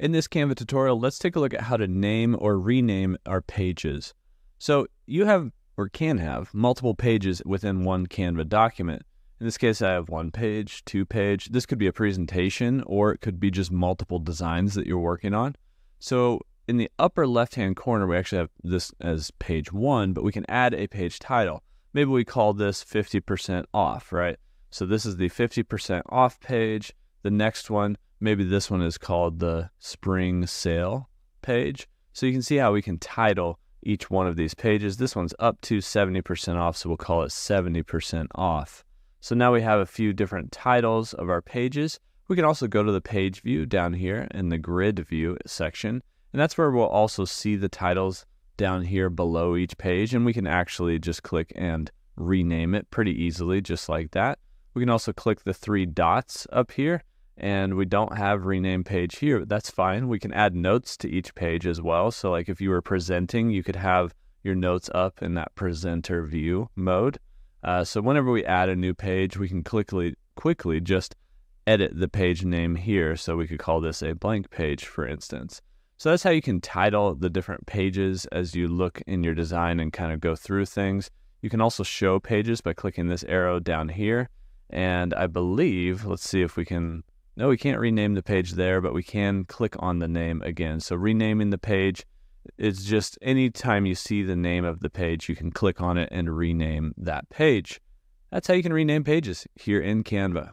In this Canva tutorial, let's take a look at how to name or rename our pages. So you have or can have multiple pages within one Canva document. In this case, I have one page, two page. This could be a presentation or it could be just multiple designs that you're working on. So in the upper left-hand corner, we actually have this as page one, but we can add a page title. Maybe we call this 50% off, right? So this is the 50% off page. The next one, Maybe this one is called the spring sale page. So you can see how we can title each one of these pages. This one's up to 70% off, so we'll call it 70% off. So now we have a few different titles of our pages. We can also go to the page view down here in the grid view section, and that's where we'll also see the titles down here below each page, and we can actually just click and rename it pretty easily, just like that. We can also click the three dots up here and we don't have rename page here, that's fine. We can add notes to each page as well. So like if you were presenting, you could have your notes up in that presenter view mode. Uh, so whenever we add a new page, we can quickly quickly just edit the page name here. So we could call this a blank page, for instance. So that's how you can title the different pages as you look in your design and kind of go through things. You can also show pages by clicking this arrow down here. And I believe, let's see if we can no, we can't rename the page there, but we can click on the name again. So renaming the page is just anytime you see the name of the page, you can click on it and rename that page. That's how you can rename pages here in Canva.